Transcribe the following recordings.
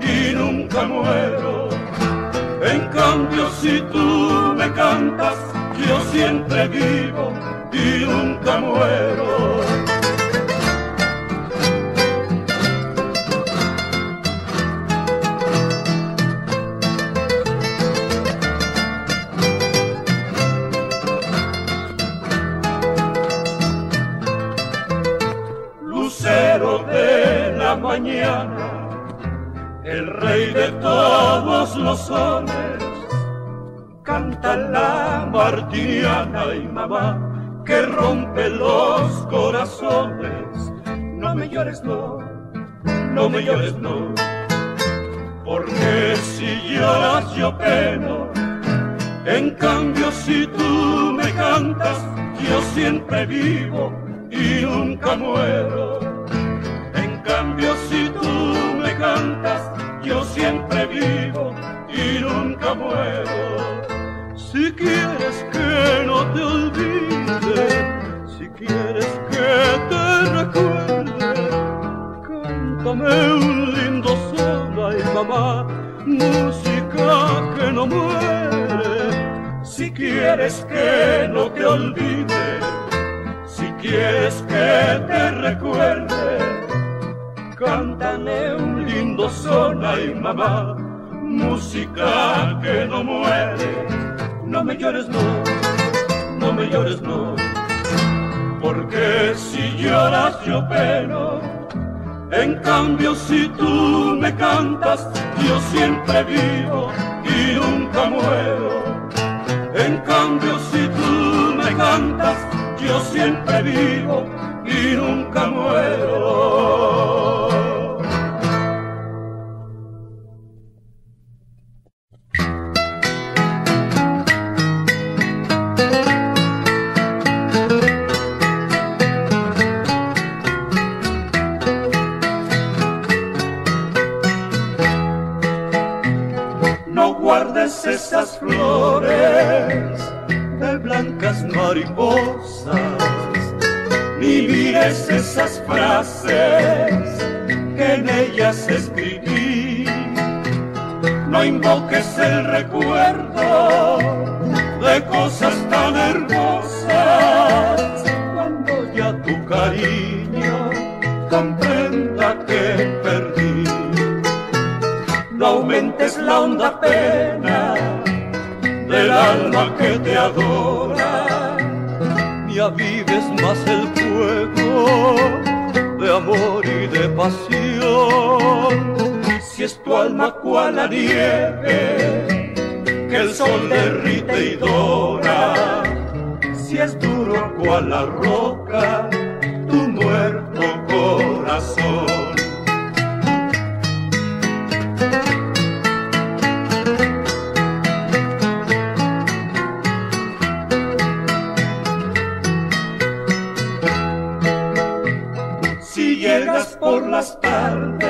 y nunca muero. En cambio si tú me cantas, yo siempre vivo y nunca muero. Soles, canta la martiniana y mamá que rompe los corazones. No me llores, no, no me llores, no, porque si lloras yo peno. En cambio, si tú me cantas, yo siempre vivo y nunca muero cambio si tú me cantas, yo siempre vivo y nunca muero. Si quieres que no te olvide, si quieres que te recuerde, cántame un lindo sol, y mamá, música que no muere. Si quieres que no te olvide, si quieres que te recuerde, cántale un son, y mamá, música que no muere. No me llores, no, no me llores, no, porque si lloras yo peno. En cambio, si tú me cantas, yo siempre vivo y nunca muero. En cambio, si tú me cantas, yo siempre vivo y nunca muero. floor. Que el sol derrite y dora, si es duro cual la roca, tu muerto corazón. por las tardes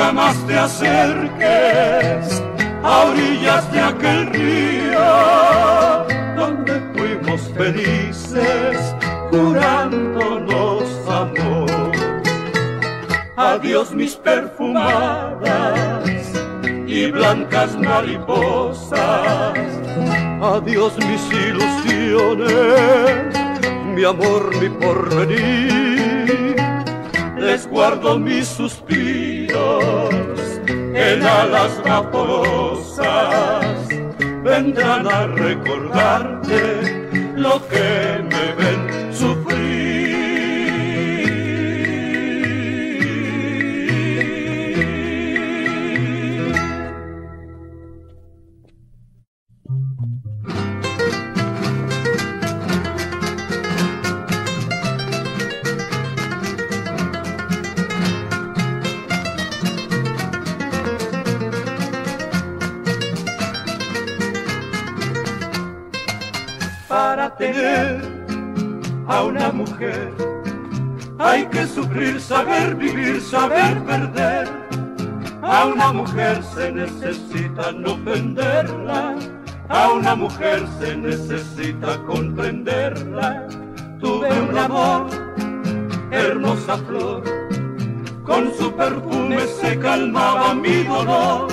nunca más te acerques a orillas de aquel río donde fuimos felices jurándonos amor. Adiós mis perfumadas y blancas mariposas. Adiós mis ilusiones, mi amor, mi porvenir. Les guardo mis suspiros en alas vaporosas. Vendrán a recordarte lo que me ven Hay que sufrir, saber vivir, saber perder. A una mujer se necesita no ofenderla, a una mujer se necesita comprenderla. Tuve un amor, hermosa flor, con su perfume se calmaba mi dolor.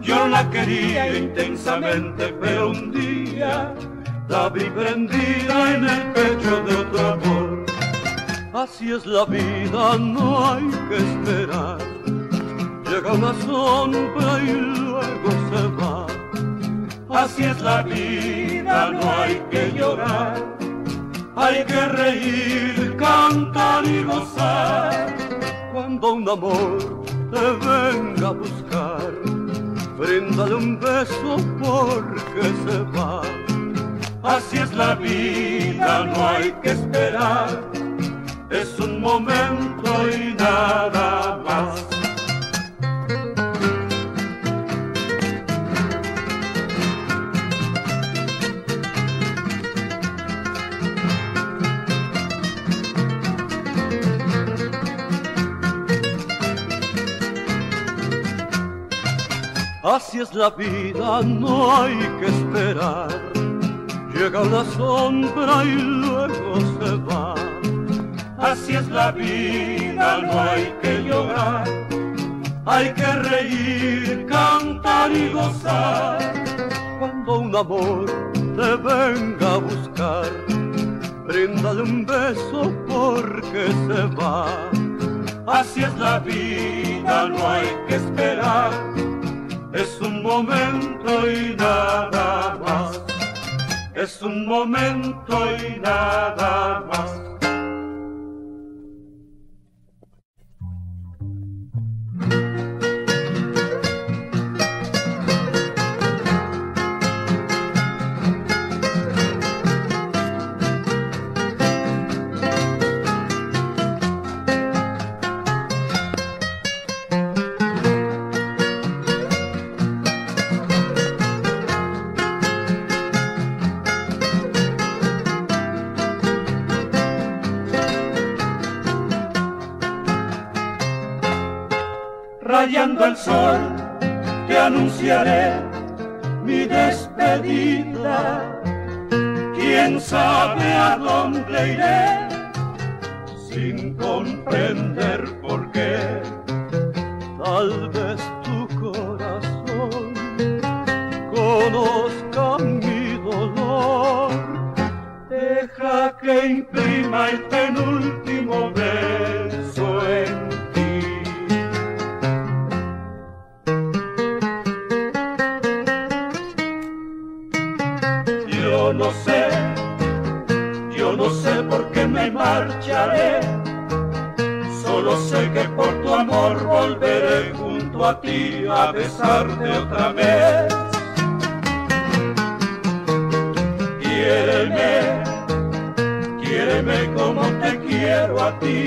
Yo la quería intensamente, pero un día la vi prendida en el pecho de otro amor. Así es la vida, no hay que esperar. Llega una sombra y luego se va. Así es la vida, no hay que llorar. Hay que reír, cantar y gozar. Cuando un amor te venga a buscar, bríndale un beso porque se va Así es la vida, no hay que esperar. Es un momento y nada más. Así es la vida, no hay que esperar llega la sombra y luego se va. Así es la vida, no hay que llorar, hay que reír, cantar y gozar. Cuando un amor te venga a buscar, bríndale un beso porque se va. Así es la vida, no hay que esperar, es un momento y nada más es un momento y nada más. Rayando el sol, te anunciaré mi despedida. Quién sabe a dónde iré sin comprender por qué. Tal vez tu corazón conozca mi dolor. Deja que imprima el penúltimo beso marcharé. Solo sé que por tu amor volveré junto a ti a besarte otra vez. Quiéreme, quiéreme como te quiero a ti.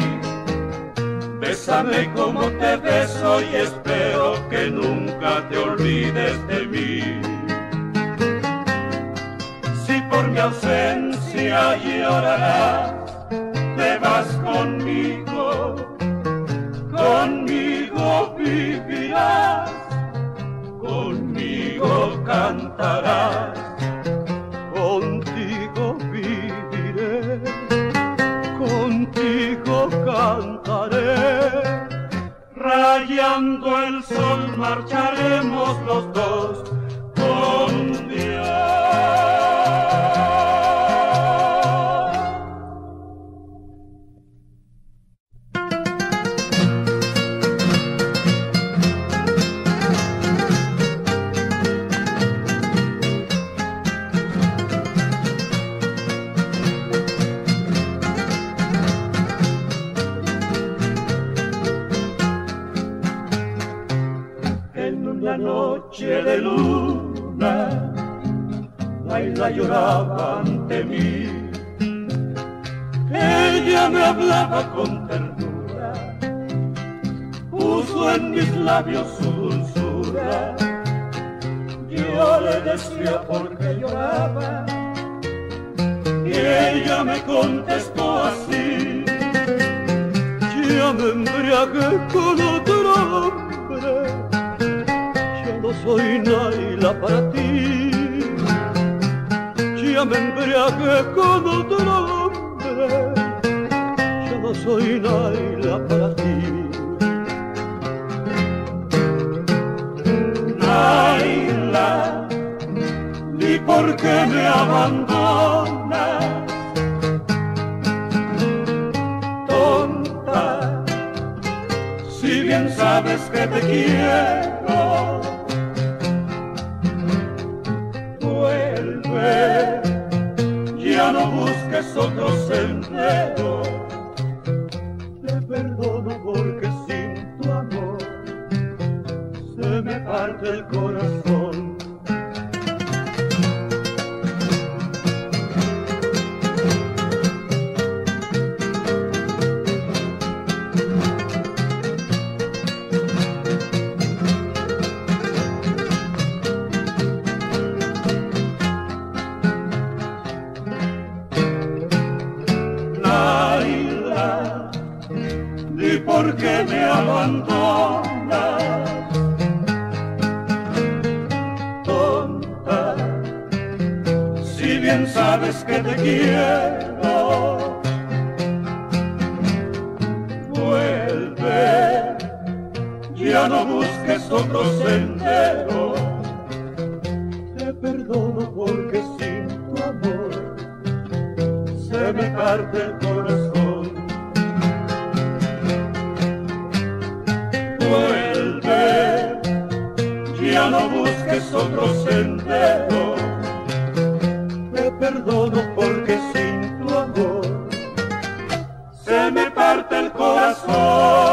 Bésame como te noche de luna, Laila lloraba ante mí. Ella me hablaba con ternura, puso en mis labios su dulzura. Yo le decía por qué lloraba, ella me contestó así. Ya me embriagué con otro soy Naila para ti. Ya me embriagué con otro hombre, ya no soy Naila para ti. Naila, ni por qué me abandonas bien sabes que te quiero. No busques otro parte el corazón. no busques otro sendero. Te perdono porque sin tu amor se me parte el corazón.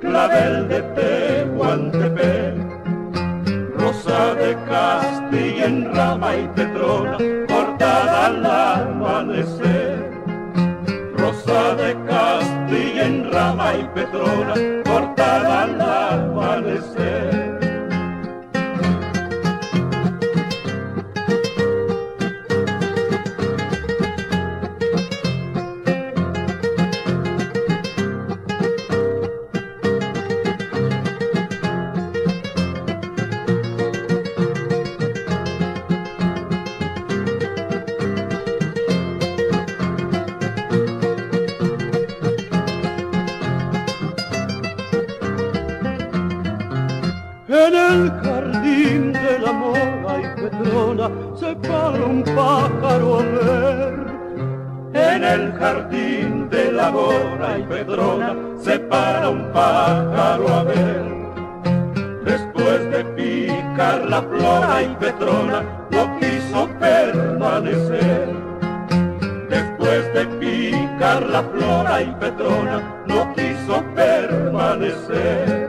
Clavel de Tehuantepec. Rosa de Castilla en rama y Petrona, cortada al amanecer. Rosa de Castilla en rama y Petrona, cortada al la flor hay Petrona, no quiso permanecer. Después de picar la flor hay Petrona, no quiso permanecer.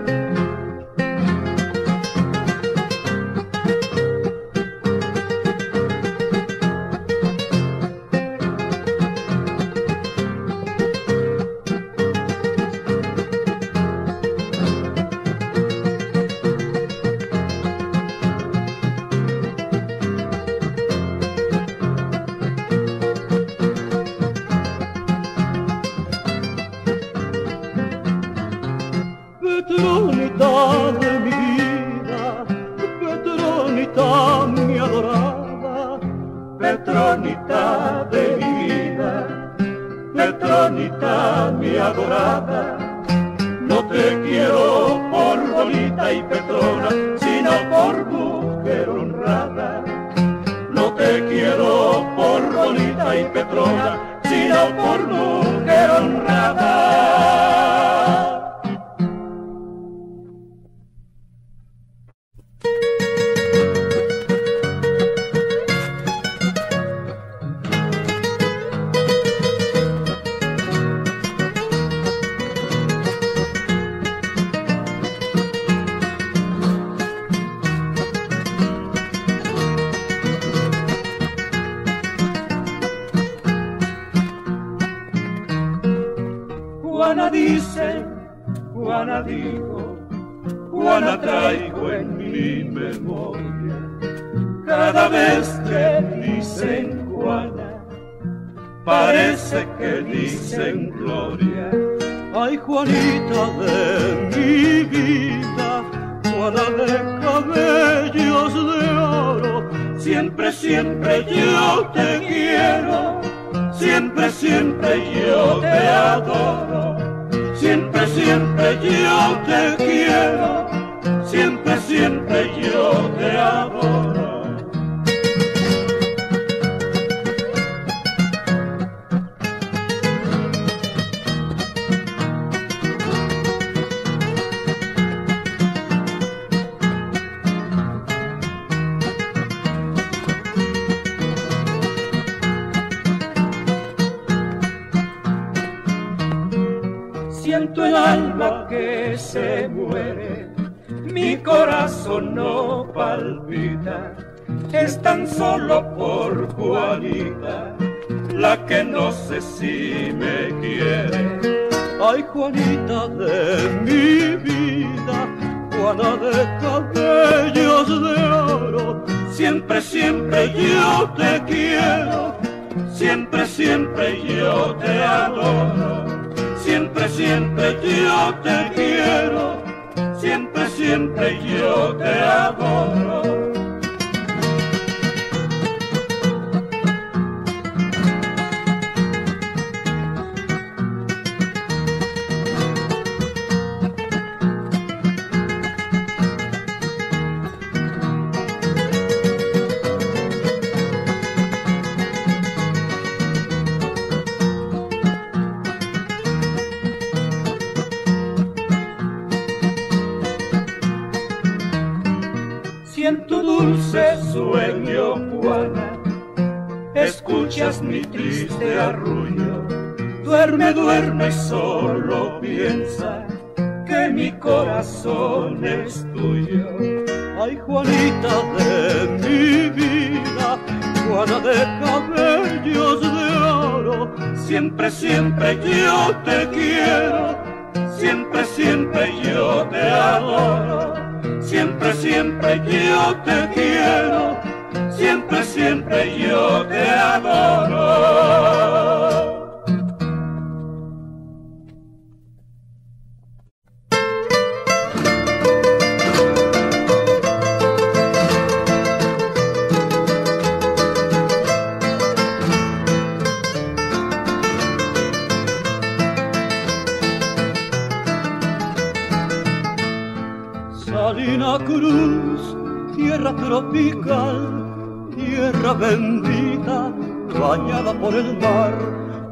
Y Petrona, sino por mujer honrada. Juanita de mi vida, Juana de cabellos de oro, siempre, siempre yo te quiero, siempre, siempre yo te adoro Siempre, siempre yo te quiero, siempre, siempre yo te adoro. Que se muere, mi corazón no palpita, es tan solo por Juanita, la que no sé si me quiere. Ay, Juanita de mi vida, Juana de cabellos de oro, siempre, siempre yo te quiero, siempre, siempre yo te adoro Siempre, yo te quiero, siempre, siempre yo te adoro. Duerme, duerme, solo piensa que mi corazón es tuyo. Ay, Juanita de mi vida, Juana de cabellos de oro, siempre, siempre yo te quiero, siempre, siempre yo te adoro, siempre, siempre yo te quiero siempre, siempre yo te adoro. Tierra tropical tierra bendita, bañada por el mar.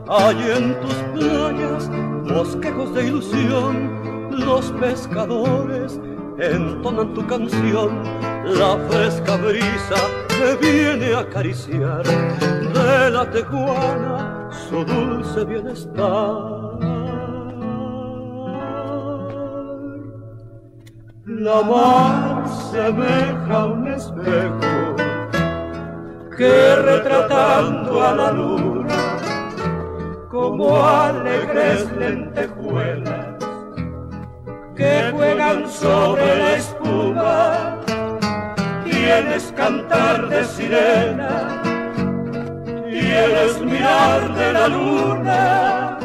Hay en tus playas bosquejos de ilusión, los pescadores entonan tu canción, la fresca brisa te viene a acariciar de la tejuana su dulce bienestar. La mar semeja un espejo que retratando a la luna como alegres lentejuelas que juegan sobre la espuma tienes cantar de sirena tienes mirar de la luna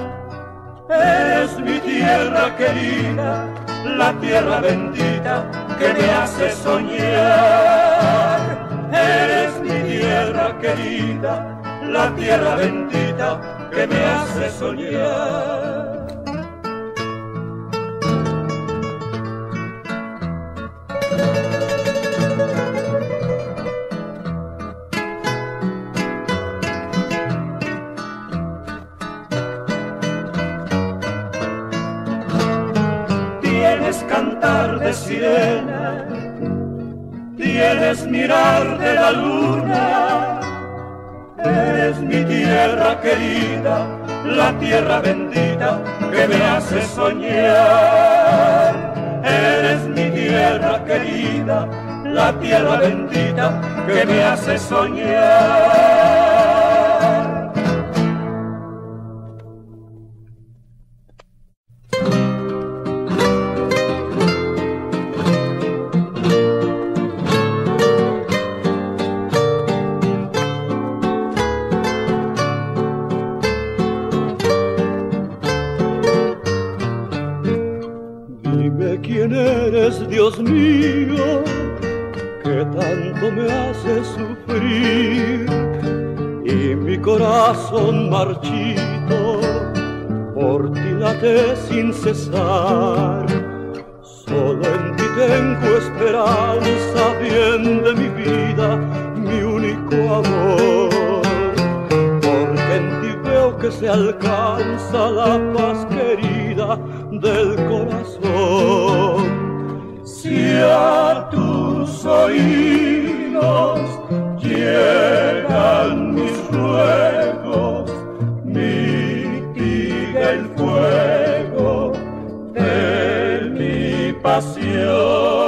eres mi tierra querida la tierra bendita que me hace soñar Eres mi tierra querida, la tierra bendita que me hace soñar. Mañana. Tienes mirar de la luna, eres mi tierra querida, la tierra bendita que me hace soñar. Eres mi tierra querida, la tierra bendita que me hace soñar. Que se alcanza la paz querida del corazón. Si a tus oídos llegan mis ruegos, mitiga el fuego de mi pasión,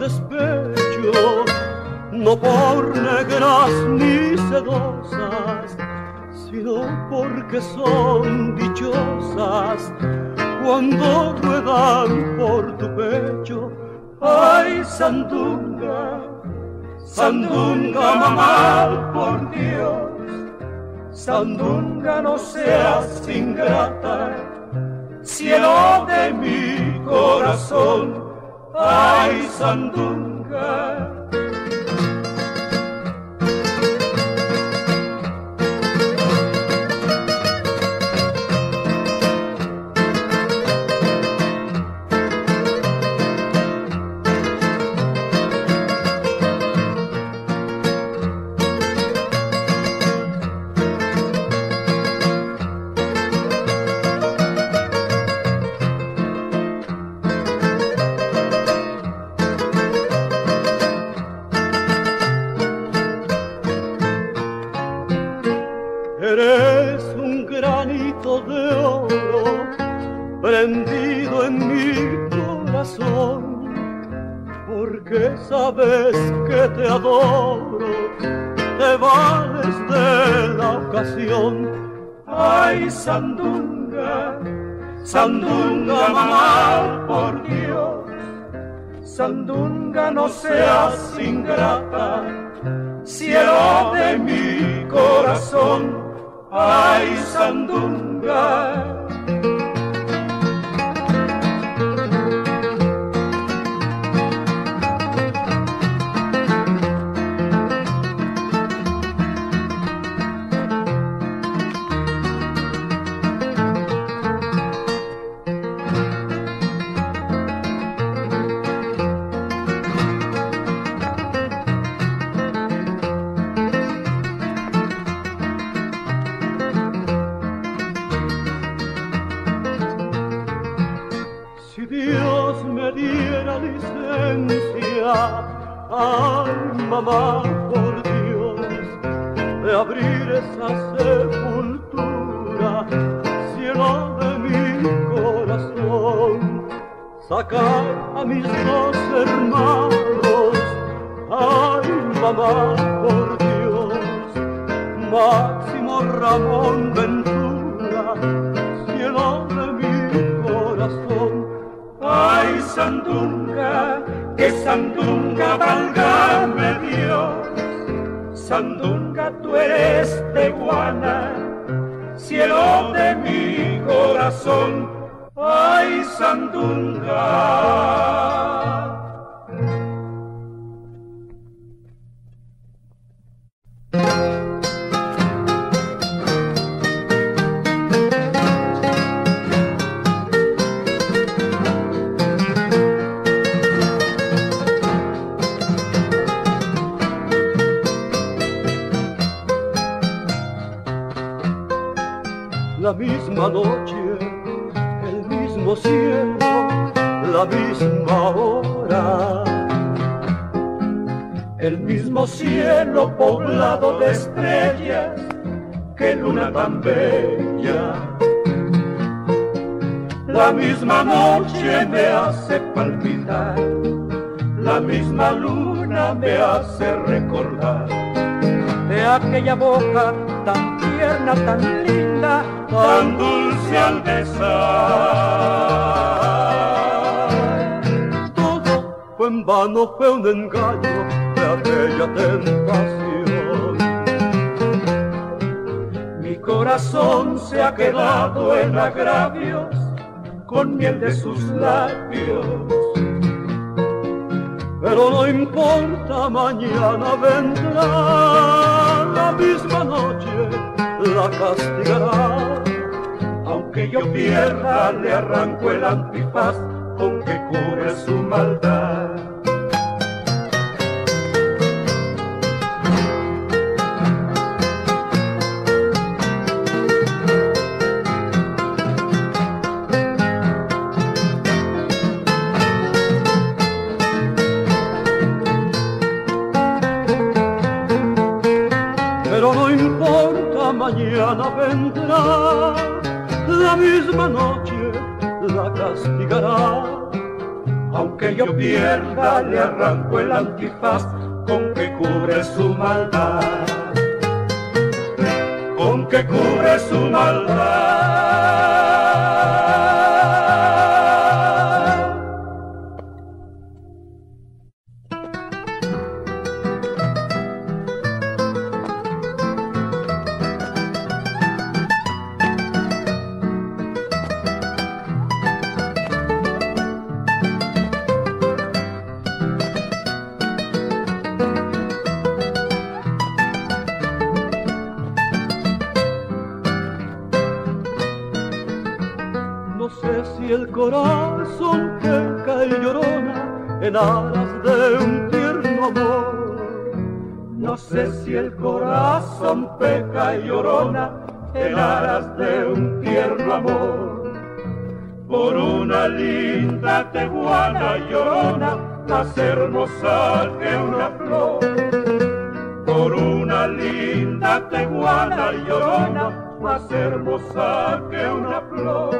despecho, no por negras ni sedosas, sino porque son dichosas cuando ruedan por tu pecho. Ay, Sandunga, Sandunga, mamá, por Dios, Sandunga, no seas ingrata, cielo de mi corazón Hai să-mi Sandunga, mamá, por Dios, Sandunga, no seas ingrata, cielo de mi corazón, ay, Sandunga. La tan bella. La misma noche me hace palpitar, la misma luna me hace recordar de aquella boca tan tierna, tan linda, tan dulce al besar. Todo fue en vano, fue un engaño de aquella tentación. Corazón se ha quedado en agravios con miel de sus labios pero no importa, mañana vendrá la misma noche, la castigará. Aunque yo pierda, le arranco el antifaz con que cubre su maldad. Pierda, le arranco el antifaz con que cubre su maldad. Con que cubre su maldad. En aras de un tierno amor. No sé si el corazón peca y llorona en aras de un tierno amor. Por una linda teguana llorona, más hermosa que una flor. Por una linda teguana llorona, más hermosa que una flor.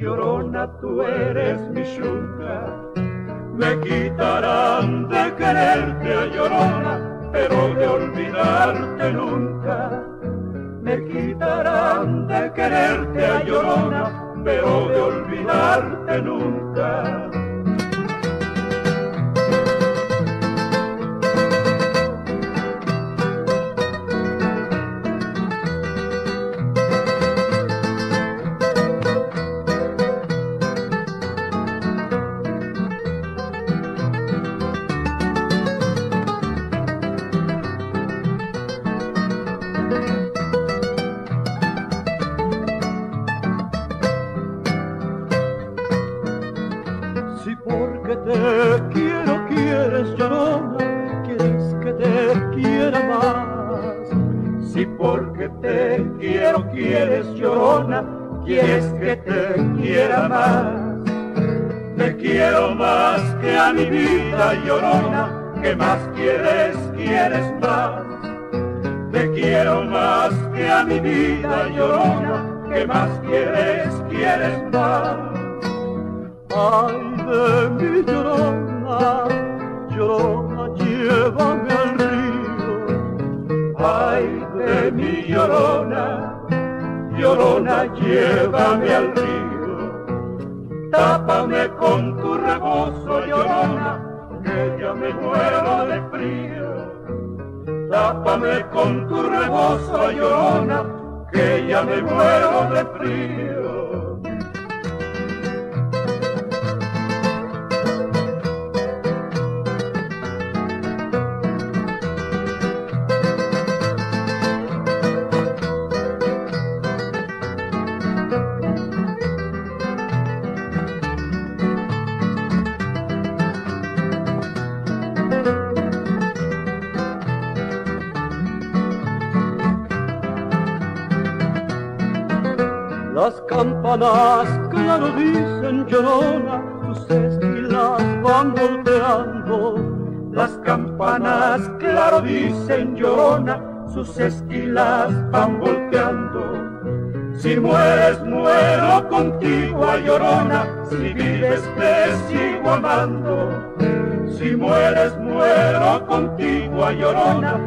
Llorona, tú eres mi chunca. Me quitarán de quererte, llorona, pero de olvidarte nunca. Me quitarán de quererte a llorona, pero de olvidarte nunca. Quieres que te quiera más. Te quiero más que a mi vida llorona, que más quieres, quieres más. Te quiero más que a mi vida llorona, que más quieres, quieres más. Ay de mi llorona, llorona, llévame al río. Ay de mi llorona llorona, llévame al río. Tápame con tu rebozo, llorona, que ya me muero de frío. Tápame con tu rebozo, llorona, que ya me muero de frío. Campanas, claro dicen llorona, tus esquilas van volteando. Las campanas, claro dicen llorona, sus esquilas van volteando. Si mueres, muero contigo, a llorona, si vives, te sigo amando. Si mueres, muero contigo, a llorona,